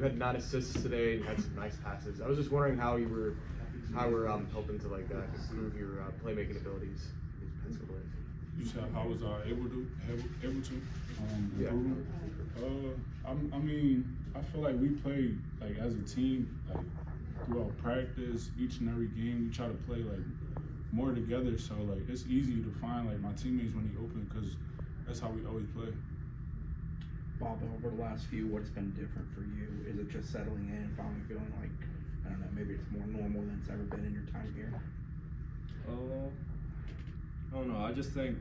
you had nine assists today and had some nice passes. I was just wondering how you were, how we're um, helping to like uh, improve your uh, playmaking abilities these past couple. You said how was I able to able, able to um, Yeah. improve? Uh, I'm, I mean, I feel like we play like as a team, like throughout practice, each and every game, we try to play like more together. So like it's easy to find like my teammates when they open because that's how we always play. Bob, over the last few, what's been different for you? Is it just settling in and finally feeling like, I don't know, maybe it's more normal than it's ever been in your time here? Uh, I don't know. I just think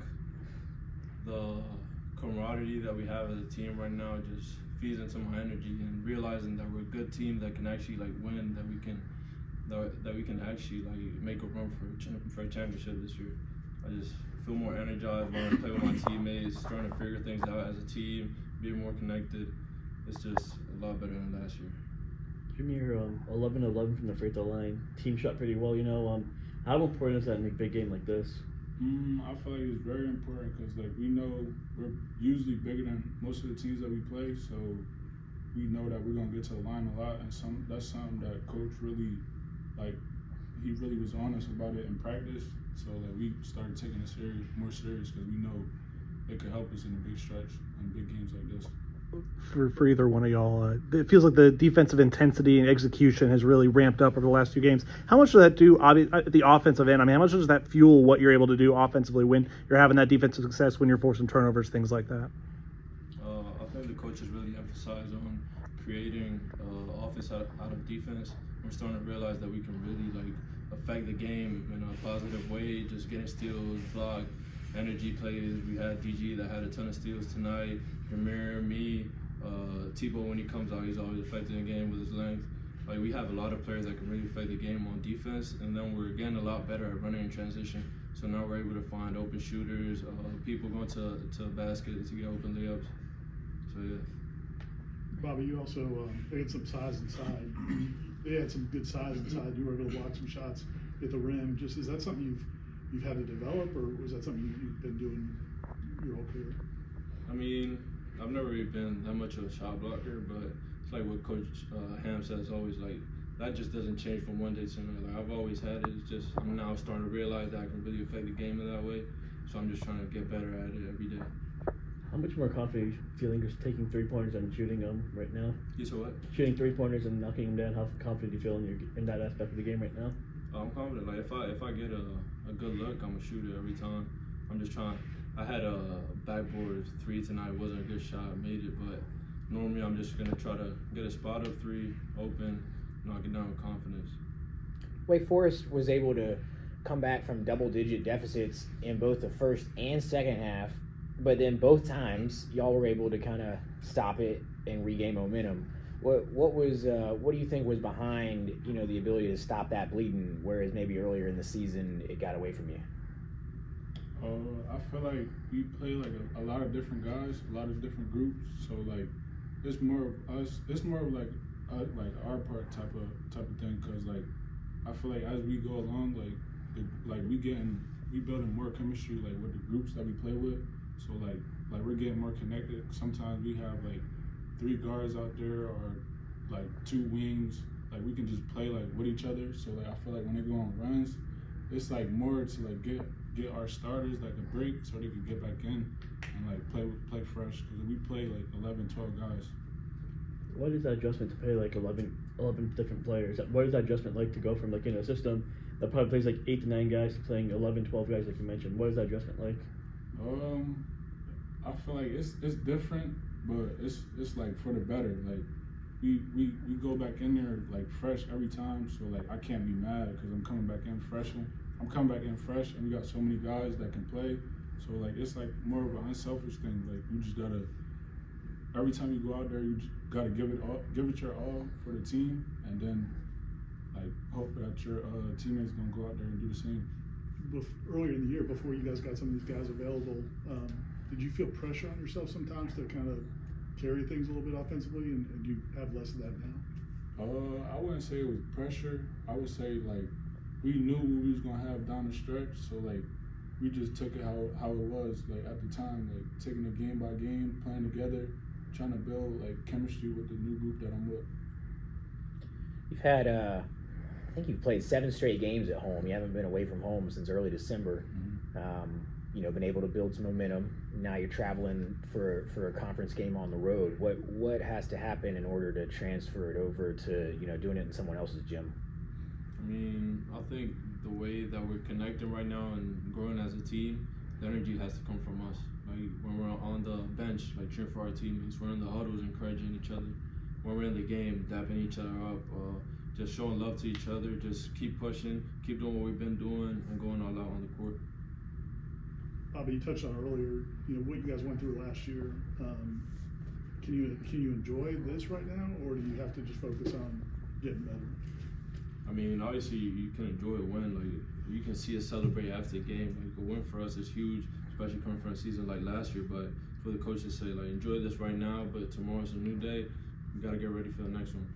the camaraderie that we have as a team right now just feeds into my energy and realizing that we're a good team that can actually like win, that we can that, that we can actually like make a run for a for a championship this year. I just feel more energized when I play with my teammates, trying to figure things out as a team, being more connected. It's just a lot better than last year. Jimmy, you're um, 11 11 from the free throw line. Team shot pretty well, you know. Um, how important is that in a big game like this? Mm, I feel like it's very important because like we know we're usually bigger than most of the teams that we play, so we know that we're gonna get to the line a lot, and some that's something that coach really like. He really was honest about it in practice, so like we started taking it serious, more serious because we know it could help us in a big stretch in big games like this. for, for either one of y'all. Uh, it feels like the defensive intensity and execution has really ramped up over the last few games. How much does that do obvi- the offensive end? I mean, how much does that fuel what you're able to do offensively when you're having that defensive success, when you're forcing turnovers, things like that? Uh, I think the coaches really emphasize on creating uh, offense out, out of defense. We're starting to realize that we can really like affect the game in a positive way, just getting steals, block, energy plays. We had DG that had a ton of steals tonight. Jamir, me, uh, Tebow when he comes out, he's always affecting the game with his length. Like we have a lot of players that can really affect the game on defense, and then we're getting a lot better at running in transition. So now we're able to find open shooters, uh, people going to to basket to get open layups. So yeah. Bobby, you also um, they had some size inside. they had some good size inside. You were able to block some shots at the rim. Just is that something you've you've had to develop, or was that something you- you've been doing your whole career? I mean, I've never really been that much of a shot blocker, but it's like what Coach uh, Ham says always like that just doesn't change from one day to another. Like, I've always had it. It's just I'm now starting to realize that I can really affect the game in that way. So I'm just trying to get better at it every day. How much more confident are you feeling just taking three pointers and shooting them right now? You said what? Shooting three pointers and knocking them down. How confident do you feel in, your, in that aspect of the game right now? I'm confident. Like if I if I get a, a good look, I'm gonna shoot it every time. I'm just trying. I had a backboard three tonight. Wasn't a good shot. Made it, but normally I'm just gonna try to get a spot up three, open, knock it down with confidence. Wake Forest was able to come back from double digit deficits in both the first and second half, but then both times y'all were able to kind of stop it and regain momentum. What what was uh, what do you think was behind you know the ability to stop that bleeding, whereas maybe earlier in the season it got away from you? Uh, I feel like we play like a, a lot of different guys, a lot of different groups. So like, it's more of us. It's more of like, uh, like our part type of type of thing. Cause like, I feel like as we go along, like, the, like we getting we building more chemistry like with the groups that we play with. So like, like we're getting more connected. Sometimes we have like three guards out there or like two wings. Like we can just play like with each other. So like I feel like when they go on runs, it's like more to like get get our starters like a break so they can get back in and like play play fresh because we play like 11 12 guys What is that adjustment to play like 11, 11 different players? What is that adjustment like to go from like in a system that probably plays like eight to nine guys to playing 11, 12 guys like you mentioned? What is that adjustment like? um i feel like it's it's different but it's it's like for the better like we we, we go back in there like fresh every time. So like i can't be mad because i'm coming back in fresh and i'm coming back in fresh and we got so many guys that can play. So like it's like more of an unselfish thing. Like you just gotta every time you go out there you gotta give it all give it your all for the team and then like hope that your uh, teammates gonna go out there and do the same. Bef- earlier in the year, before you guys got some of these guys available, um, did you feel pressure on yourself sometimes to kind of carry things a little bit offensively, and, and you have less of that now? Uh, I wouldn't say it was pressure. I would say like we knew what we was gonna have down the stretch, so like we just took it how how it was like at the time, like taking it game by game, playing together, trying to build like chemistry with the new group that I'm with. You've had, uh, I think you've played seven straight games at home. You haven't been away from home since early December. Um, you know, been able to build some momentum. Now you're traveling for for a conference game on the road. What what has to happen in order to transfer it over to you know doing it in someone else's gym? I mean, I think the way that we're connecting right now and growing as a team, the energy has to come from us. Like when we're on the bench, like cheering for our teammates, we're in the huddles, encouraging each other. When we're in the game, dapping each other up, uh, just showing love to each other. Just keep pushing, keep doing what we've been doing, and going all out on the court. Bobby, you touched on earlier, you know, what you guys went through last year. Um, can you can you enjoy this right now, or do you have to just focus on getting better? I mean, obviously you, you can enjoy a win. Like you can see us celebrate after the game. Like a win for us is huge, especially coming from a season like last year. But for the coaches say, like enjoy this right now, but tomorrow's a new day. We gotta get ready for the next one.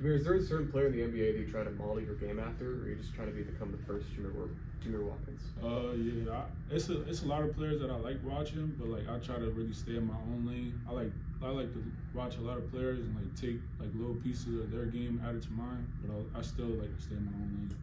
Jamir, is there a certain player in the NBA that you try to model your game after, or you just trying to become the first Jamir, Jamir Watkins? Uh, yeah, I, it's a it's a lot of players that I like watching, but like I try to really stay in my own lane. I like I like to watch a lot of players and like take like little pieces of their game added to mine, but I, I still like to stay in my own lane.